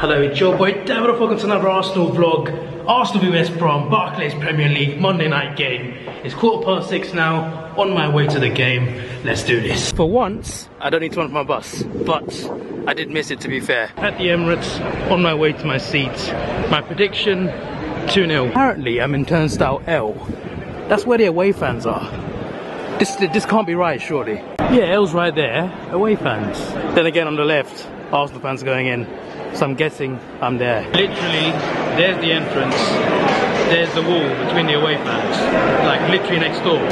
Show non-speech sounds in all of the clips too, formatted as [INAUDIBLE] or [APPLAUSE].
Hello, it's your boy David. Welcome to another Arsenal vlog. Arsenal v West Brom, Barclays Premier League, Monday night game. It's quarter past six now, on my way to the game. Let's do this. For once, I don't need to run for my bus, but I did miss it to be fair. At the Emirates, on my way to my seat. My prediction, 2-0. Apparently, I'm in turnstile L. That's where the away fans are. This, this can't be right, surely. Yeah, L's right there, away fans. Then again, on the left, Arsenal fans going in. So I'm guessing I'm there. Literally, there's the entrance. There's the wall between the away fans. Like literally next door.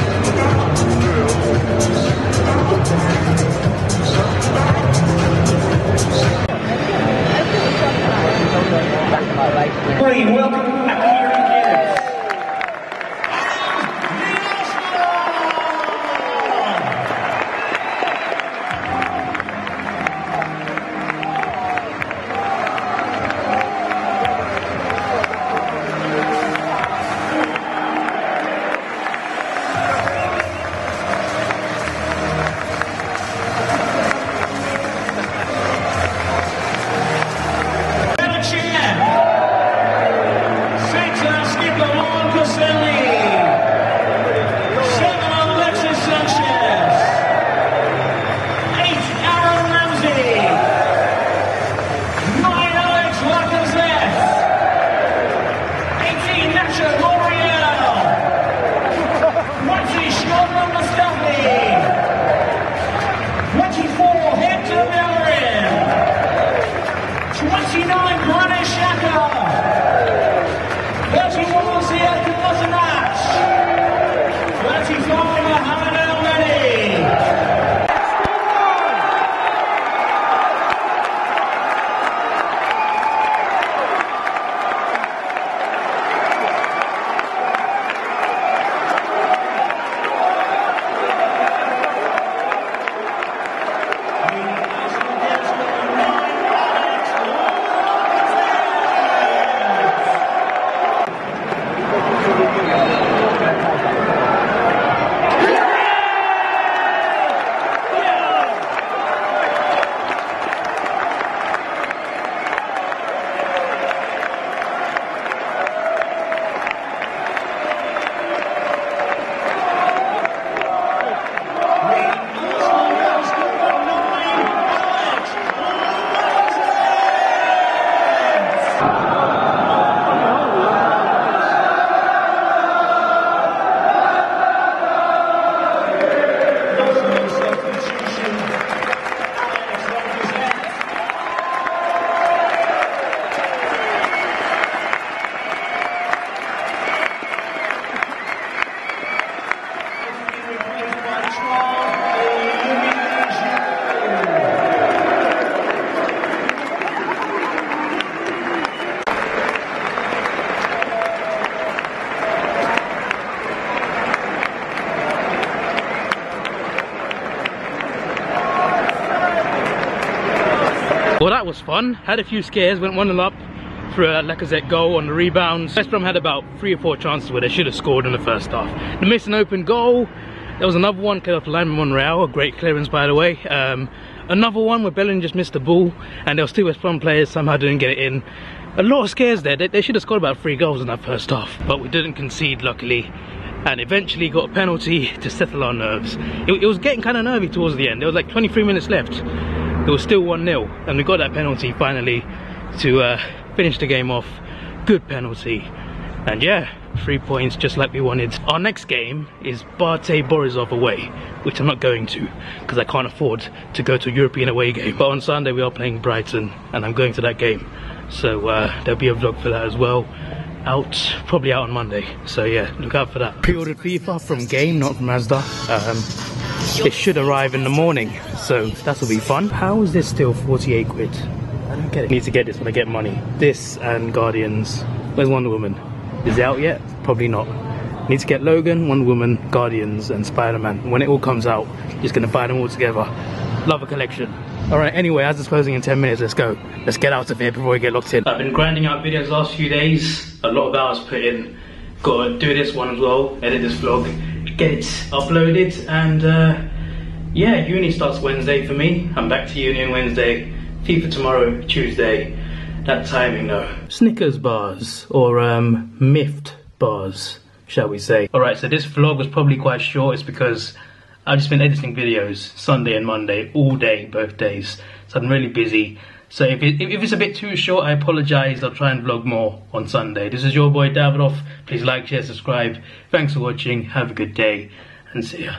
Well, that was fun. Had a few scares, went 1 0 up for a Lacazette goal on the rebounds. West Brom had about three or four chances where they should have scored in the first half. They missed an open goal. There was another one cleared off the line Monreal, a great clearance by the way. Um, another one where Bellingham just missed the ball and there was two West Brom players somehow didn't get it in. A lot of scares there. They, they should have scored about three goals in that first half, but we didn't concede luckily and eventually got a penalty [LAUGHS] to settle our nerves. It, it was getting kind of nervy towards the end. There was like 23 minutes left it was still 1-0 and we got that penalty finally to uh, finish the game off. Good penalty. And yeah, three points just like we wanted. Our next game is Bate Borisov away, which I'm not going to because I can't afford to go to a European away game. But on Sunday we are playing Brighton and I'm going to that game. So uh, there'll be a vlog for that as well. Out, probably out on Monday. So yeah, look out for that. Pre-ordered FIFA from Game, not from Asda. Um, it should arrive in the morning, so that'll be fun. How is this still 48 quid? I don't get it. I Need to get this when I get money. This and Guardians. Where's Wonder Woman? Is it out yet? Probably not. Need to get Logan, Wonder Woman, Guardians, and Spider-Man. When it all comes out, just gonna buy them all together. Love a collection. Alright, anyway, as it's closing in 10 minutes, let's go. Let's get out of here before we get locked in. I've been grinding out videos last few days. A lot of hours put in. Gotta do this one as well, edit this vlog get it uploaded and uh, yeah, uni starts Wednesday for me. I'm back to uni on Wednesday, FIFA tomorrow, Tuesday, That timing though. Snickers bars or um, miffed bars, shall we say. Alright, so this vlog was probably quite short. It's because I've just been editing videos Sunday and Monday, all day, both days. So I'm really busy. So if, it, if it's a bit too short, I apologise. I'll try and vlog more on Sunday. This is your boy Davidoff. Please like, share, subscribe. Thanks for watching. Have a good day and see ya.